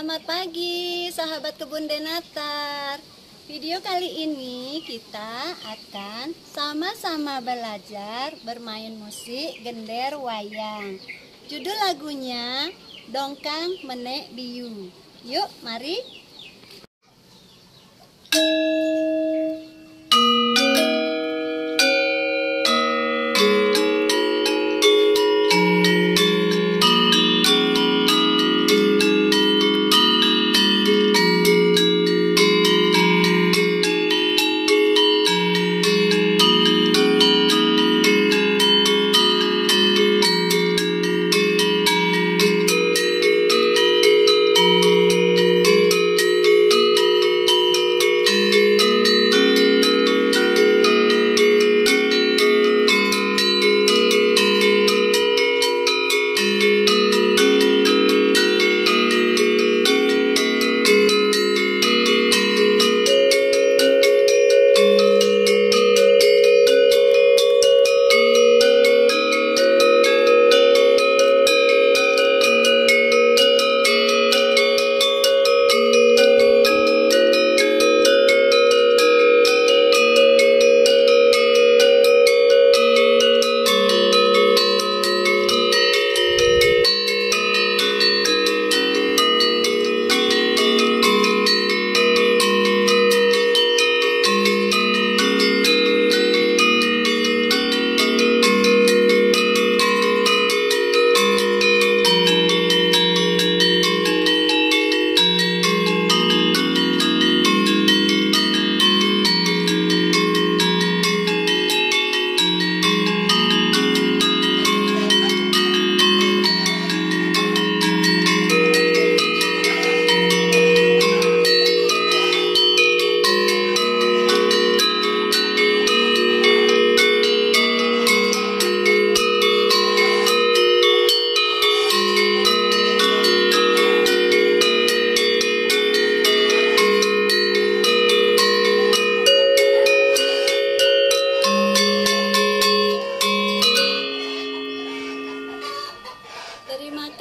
Selamat pagi sahabat kebun denatar. Video kali ini kita akan sama-sama belajar bermain musik gender wayang. Judul lagunya Dongkang Menek Biu Yuk mari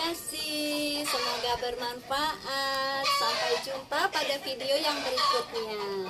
kasih, semoga bermanfaat. Sampai jumpa pada video yang berikutnya.